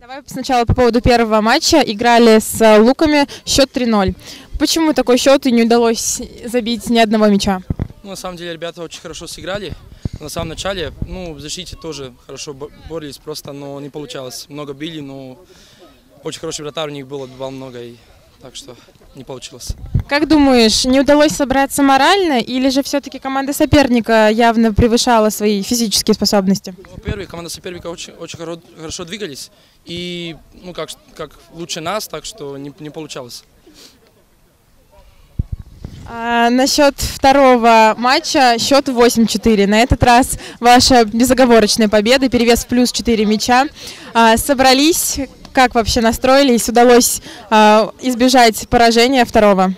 Давай сначала по поводу первого матча. Играли с э, Луками, счет 3-0. Почему такой счет и не удалось забить ни одного мяча? Ну, на самом деле ребята очень хорошо сыграли. На самом начале, ну, в защите тоже хорошо бо- боролись, просто, но не получалось. Много били, но очень хороший вратарь у них был, отбивал много, и так что не получилось. Как думаешь, не удалось собраться морально или же все-таки команда соперника явно превышала свои физические способности? Ну, первый, команда соперника очень, очень хоро- хорошо двигались, и, ну, как, как лучше нас, так что не, не получалось. А, насчет второго матча счет 8-4. На этот раз ваша безоговорочная победа, перевес плюс 4 мяча. А, собрались, как вообще настроились? Удалось а, избежать поражения второго?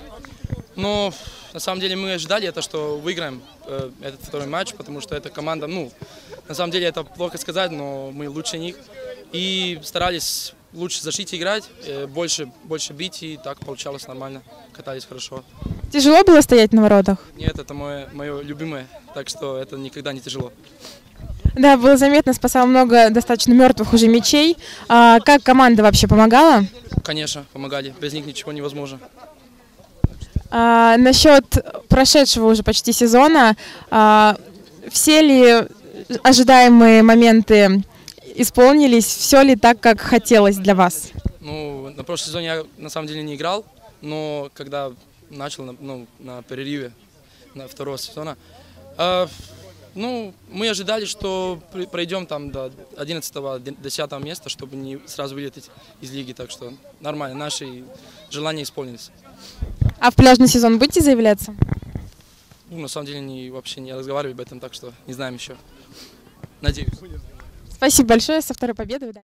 Но на самом деле мы ожидали это, что выиграем э, этот второй матч, потому что эта команда, ну, на самом деле это плохо сказать, но мы лучше них. И старались лучше в защите играть, э, больше, больше бить, и так получалось нормально, катались хорошо. Тяжело было стоять на воротах? Нет, это мое, мое любимое, так что это никогда не тяжело. Да, было заметно, спасал много достаточно мертвых уже мячей. А, как команда вообще помогала? Конечно, помогали, без них ничего невозможно. А, насчет прошедшего уже почти сезона, а, все ли ожидаемые моменты исполнились, все ли так, как хотелось для вас? Ну, на прошлом сезоне я на самом деле не играл, но когда начал на, ну, на перерыве на второго сезона, э, ну, мы ожидали, что пройдем там до 11-10 места, чтобы не сразу вылететь из лиги, так что нормально, наши желания исполнились. А в пляжный сезон будете заявляться? Ну, на самом деле не, вообще не разговаривали об этом, так что не знаем еще. Надеюсь. Спасибо большое, со второй победой. да.